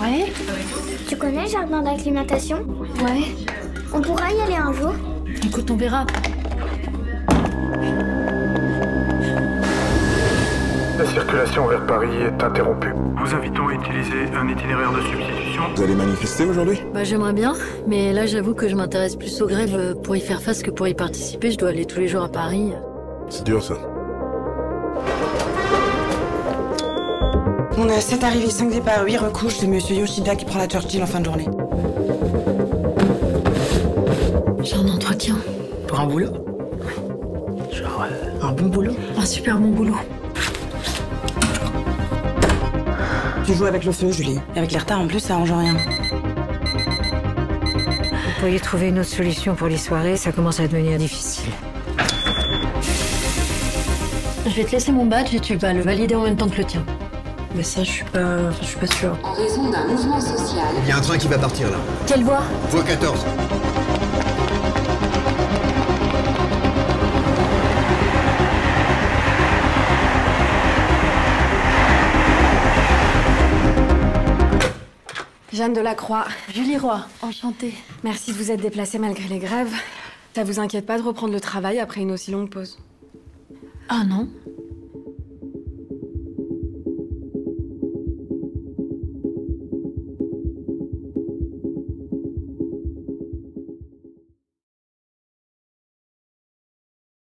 Ouais Tu connais le jardin d'acclimatation Ouais. On pourra y aller un jour Écoute, on verra. La circulation vers Paris est interrompue. Vous invitons à utiliser un itinéraire de substitution. Vous allez manifester aujourd'hui? Bah j'aimerais bien, mais là j'avoue que je m'intéresse plus aux grèves pour y faire face que pour y participer. Je dois aller tous les jours à Paris. C'est dur ça. On a 7 arrivées, 5 départs, 8 recouches. C'est Monsieur Yoshida qui prend la Churchill en fin de journée. J'ai un entretien. Pour un boulot Genre euh, un bon boulot Un super bon boulot. Tu joues avec le feu, Julie. Et avec les retards en plus, ça arrange rien. Vous pourriez trouver une autre solution pour les soirées, ça commence à devenir difficile. Je vais te laisser mon badge et tu vas le valider en même temps que le tien. Mais ça, je suis pas, je suis pas sûre. En raison d'un mouvement social, Il y a un train qui va partir là. Quelle voix? Voie 14. Jeanne Delacroix. Julie Roy, enchantée. Merci de vous être déplacée malgré les grèves. Ça vous inquiète pas de reprendre le travail après une aussi longue pause? Ah non,